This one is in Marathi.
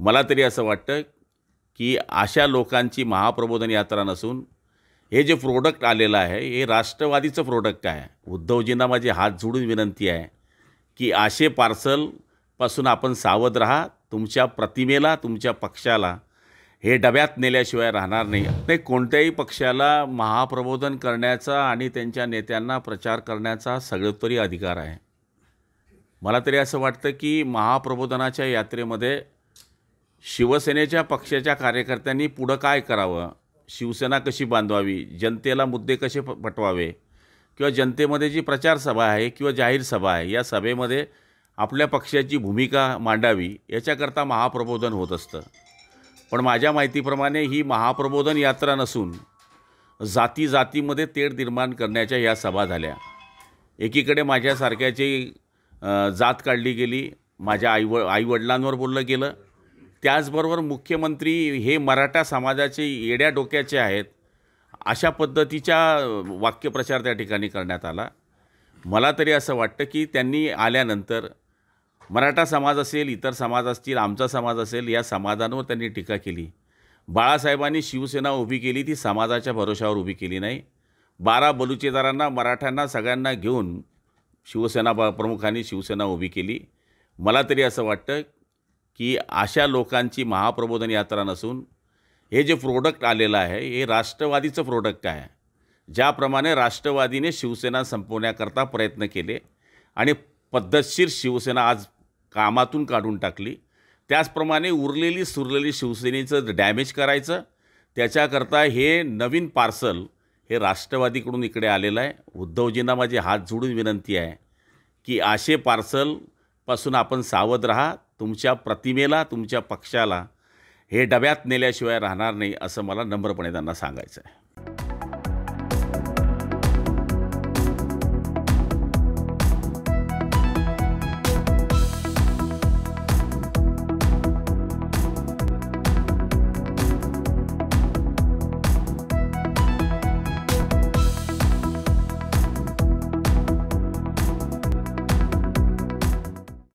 मला तरी असं वाटतं की अशा लोकांची महाप्रबोधन यात्रा नसून हे जे प्रोडक्ट आलेलं आहे हे राष्ट्रवादीचं प्रोडक्ट आहे. उद्धवजींना माझी हात जोडून विनंती आहे की असे पार्सलपासून आपण सावध राहा तुमच्या प्रतिमेला तुमच्या पक्षाला हे डब्यात नेल्याशिवाय राहणार नाही. ते कोणत्याही पक्षाला महाप्रबोधन करण्याचा आणि त्यांच्या नेत्यांना प्रचार करण्याचा सगळोत्तरी अधिकार आहे. मला तरी असं वाटतं की महाप्रबोधनाच्या यात्रेमध्ये शिवसेनेच्या पक्षाच्या कार्यकर्त्यांनी पुढं काय करावं? शिवसेना कशी बांधवावी? जनतेला मुद्दे कसे प पटवावे? किंवा जनतेमध्ये जी प्रचार सभा आहे किंवा जाहीर सभा आहे या सभेमध्ये आपल्या पक्षाची भूमिका मांडावी याच्याकरता महाप्रबोधन होत असतं. पण माझ्या माहितीप्रमाणे ही महाप्रबोधन यात्रा नसून जाती जातीमध्ये तेढ निर्माण करण्याच्या या सभा झाल्या. एकीकडे माझ्यासारख्याची जात काढली गेली माझ्या आईव आईवडिलांवर बोललं गेलं त्याचबरोबर मुख्यमंत्री हे मराठा समाजाचे येड्या डोक्याचे आहेत अशा पद्धतीच्या वाक्यप्रचार त्या ठिकाणी करण्यात आला. मला तरी असं वाटतं की त्यांनी आल्यानंतर मराठा समाज असेल इतर समाज असतील आमचा समाज असेल या समाजांवर त्यांनी टीका केली. बाळासाहेबांनी शिवसेना उभी केली ती समाजाच्या भरोशावर उभी केली नाही. बारा बलुचेदारांना मराठ्यांना सगळ्यांना घेऊन शिवसेना प्रमुखांनी शिवसेना उभी केली. मला तरी असं वाटतं की अशा लोकांची महाप्रबोधन यात्रा नसून हे जे प्रोडक्ट आलेलं आहे हे राष्ट्रवादीचं प्रोडक्ट आहे. ज्याप्रमाणे राष्ट्रवादीने शिवसेना संपवण्याकरता प्रयत्न केले आणि पद्धतशीर शिवसेना आज कामातून काढून टाकली. त्याचप्रमाणे उरलेली सुरलेली शिवसेनेचं डॅमेज करायचं. त्याच्याकरता हे नवीन पार्सल हे राष्ट्रवादीकडून इकडे आलेलं आहे. उद्धवजींना माझी हात जोडून विनंती आहे की असे पार्सलपासून आपण सावध राहा. तुमच्या प्रतिमेला तुमच्या पक्षाला हे डब्यात नेल्याशिवाय राहणार नाही असं मला नम्रपणे त्यांना सांगायचं आहे